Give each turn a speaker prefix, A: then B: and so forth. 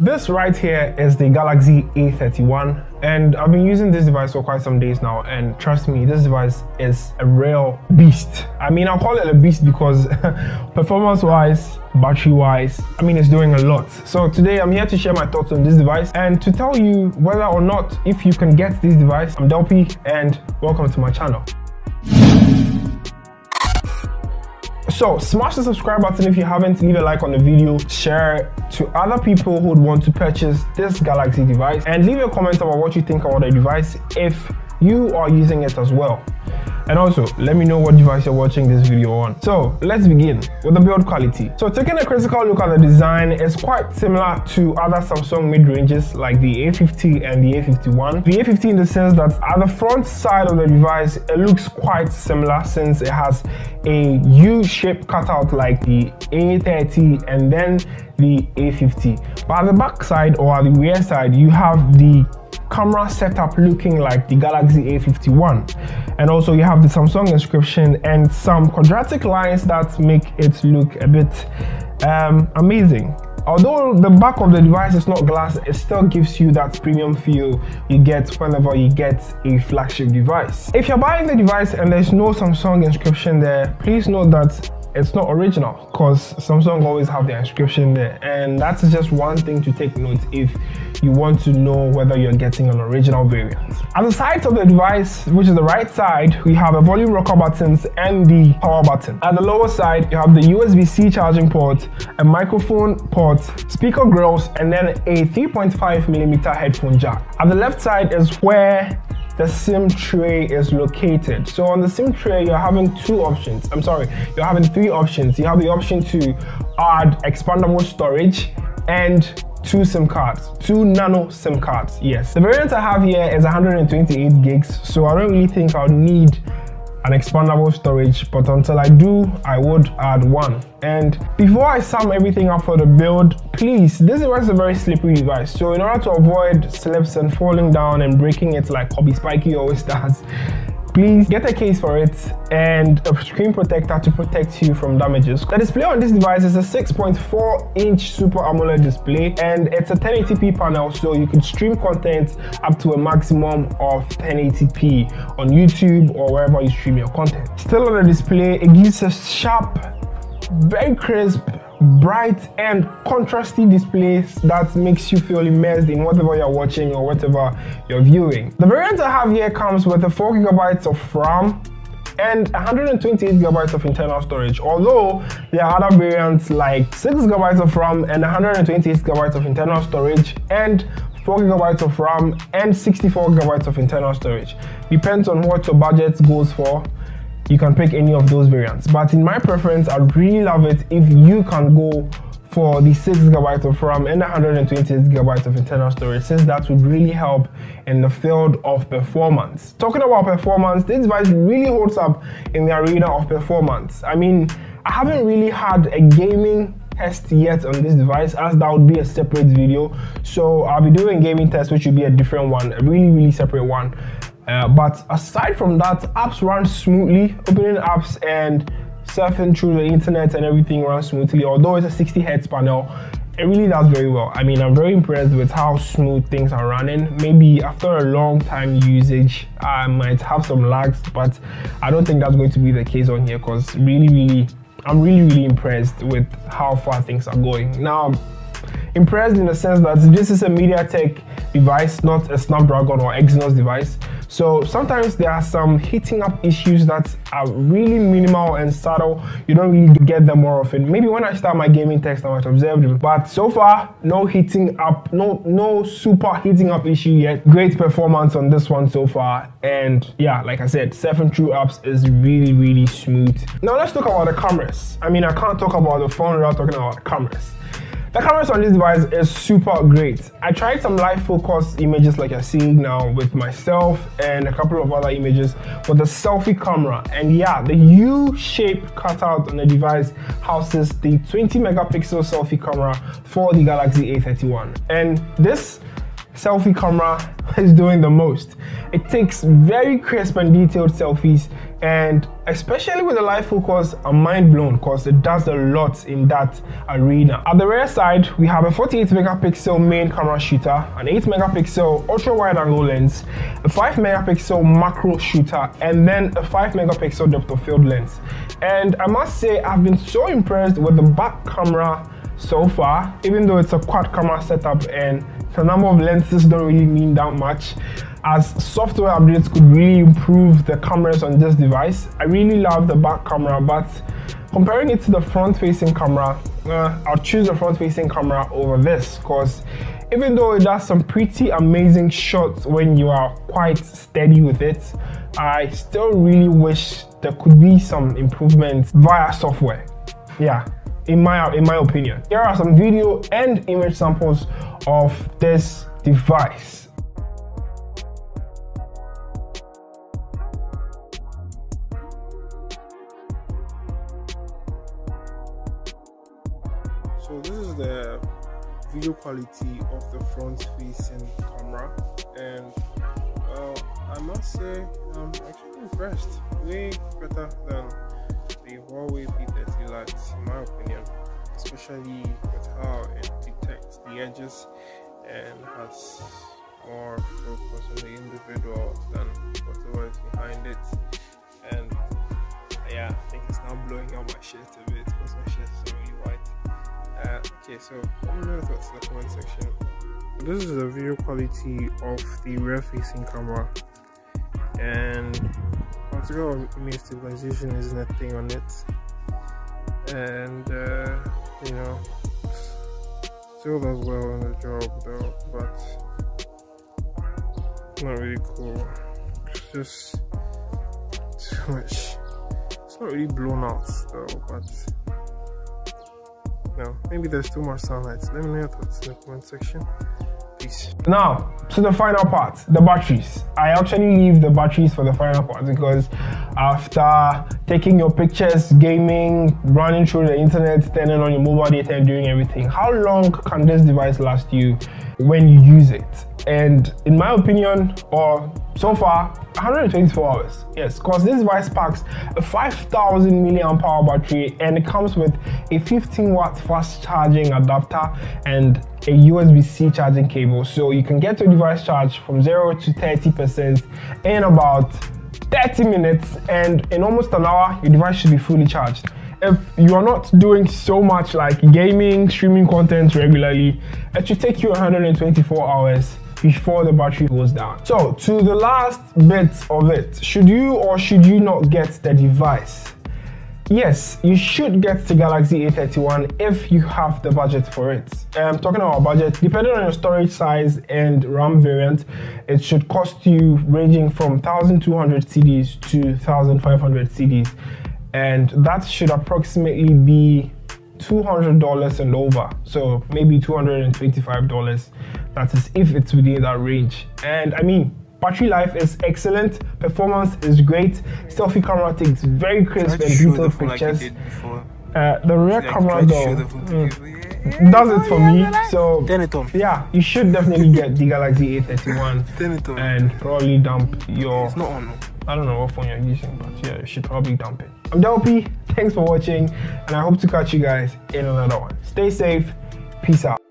A: This right here is the Galaxy A31 and I've been using this device for quite some days now and trust me this device is a real beast. I mean I'll call it a beast because performance wise, battery wise, I mean it's doing a lot. So today I'm here to share my thoughts on this device and to tell you whether or not if you can get this device. I'm Delpy and welcome to my channel. So smash the subscribe button if you haven't, leave a like on the video, share to other people who would want to purchase this Galaxy device and leave a comment about what you think about the device if you are using it as well. And also, let me know what device you're watching this video on. So let's begin with the build quality. So taking a critical look at the design is quite similar to other Samsung mid-ranges like the A50 and the A51. The A50 in the sense that at the front side of the device, it looks quite similar since it has a U-shaped cutout like the A30 and then the A50. But at the back side or at the rear side, you have the camera setup looking like the Galaxy A51. And also you have the Samsung inscription and some quadratic lines that make it look a bit um, amazing. Although the back of the device is not glass it still gives you that premium feel you get whenever you get a flagship device. If you're buying the device and there's no samsung inscription there please note that it's not original because Samsung always have the inscription there and that's just one thing to take note if you want to know whether you're getting an original variant. At the sides of the device, which is the right side, we have a volume rocker buttons and the power button. At the lower side, you have the USB-C charging port, a microphone port, speaker grills, and then a 3.5mm headphone jack. At the left side is where the SIM tray is located. So on the SIM tray, you're having two options. I'm sorry, you're having three options. You have the option to add expandable storage and two SIM cards, two nano SIM cards, yes. The variant I have here is 128 gigs, so I don't really think I'll need an expandable storage but until I do I would add one. And before I sum everything up for the build please this is a very slippery device so in order to avoid slips and falling down and breaking it like hobby spiky always does please get a case for it and a screen protector to protect you from damages. The display on this device is a 6.4 inch Super AMOLED display and it's a 1080p panel so you can stream content up to a maximum of 1080p on YouTube or wherever you stream your content. Still on the display, it gives a sharp, very crisp bright and contrasty displays that makes you feel immersed in whatever you're watching or whatever you're viewing. The variant I have here comes with a 4 gigabytes of RAM and 128 gigabytes of internal storage although there are other variants like 6 gigabytes of RAM and 128 gigabytes of internal storage and 4 gigabytes of RAM and 64 gigabytes of internal storage depends on what your budget goes for you can pick any of those variants. But in my preference, I'd really love it if you can go for the 6 gigabytes of RAM and 128 gigabytes of internal storage since that would really help in the field of performance. Talking about performance, this device really holds up in the arena of performance. I mean, I haven't really had a gaming test yet on this device as that would be a separate video so i'll be doing gaming test which will be a different one a really really separate one uh, but aside from that, apps run smoothly. Opening apps and surfing through the internet and everything runs smoothly. Although it's a 60 hertz panel, it really does very well. I mean, I'm very impressed with how smooth things are running. Maybe after a long time usage, I might have some lags, but I don't think that's going to be the case on here because really, really, I'm really, really impressed with how far things are going. Now, impressed in the sense that this is a MediaTek device, not a Snapdragon or Exynos device. So sometimes there are some heating up issues that are really minimal and subtle. You don't really get them more often. Maybe when I start my gaming test, I might observe them. But so far, no heating up, no no super heating up issue yet. Great performance on this one so far. And yeah, like I said, seven true apps is really, really smooth. Now let's talk about the cameras. I mean, I can't talk about the phone without talking about the cameras. The cameras on this device is super great. I tried some live focus images like you're seeing now with myself and a couple of other images with the selfie camera. And yeah, the U-shaped cutout on the device houses the 20 megapixel selfie camera for the Galaxy A31. And this selfie camera is doing the most. It takes very crisp and detailed selfies and especially with the live focus, I'm mind blown because it does a lot in that arena. At the rear side, we have a 48 megapixel main camera shooter, an 8 megapixel ultra wide angle lens, a 5 megapixel macro shooter, and then a 5 megapixel depth of field lens. And I must say, I've been so impressed with the back camera so far, even though it's a quad camera setup and the number of lenses don't really mean that much as software updates could really improve the cameras on this device. I really love the back camera, but comparing it to the front facing camera, uh, I'll choose the front facing camera over this because even though it does some pretty amazing shots when you are quite steady with it, I still really wish there could be some improvements via software. Yeah, in my in my opinion. Here are some video and image samples of this device.
B: So this is the video quality of the front facing camera and well I must say I'm actually impressed. Way better than the Huawei P30 Lite in my opinion. Especially with how it detects the edges and has more focus on the individual than whatever is behind it. And yeah, I think it's now blowing out my shirt a bit because my shirt is really white. Uh, okay, so let me know your thoughts in the comment section. This is the video quality of the rear facing camera, and particular image stabilization isn't a thing on it, and uh, you know, still does well in the job though, but not really cool. It's just too much. It's not really blown out though, but no, maybe there's two more sunlights. Let me know your thoughts in the comment section. Peace.
A: Now, to the final part, the batteries. I actually leave the batteries for the final part because after taking your pictures, gaming, running through the internet, turning on your mobile data and doing everything, how long can this device last you when you use it? And in my opinion, or so far, 124 hours. Yes, because this device packs a 5000 milliamp hour battery and it comes with a 15 watt fast charging adapter and a USB-C charging cable. So you can get your device charged from 0 to 30% in about 30 minutes and in almost an hour, your device should be fully charged. If you are not doing so much like gaming, streaming content regularly, it should take you 124 hours before the battery goes down. So to the last bit of it, should you or should you not get the device? Yes, you should get the Galaxy A31 if you have the budget for it. Um, talking about budget, depending on your storage size and RAM variant, it should cost you ranging from 1200 cedis to 1500 cedis. And that should approximately be $200 and over. So maybe $225. That is if it's within that range. And I mean, battery life is excellent, performance is great, selfie camera takes very crisp and detailed pictures. Like uh, the rear like camera though mm, does it for me. So yeah, you should definitely get the Galaxy A31 and probably dump your.
B: It's not on.
A: I don't know what phone you're using, but yeah, you should probably dump it. I'm Delpy, thanks for watching, and I hope to catch you guys in another one. Stay safe, peace out.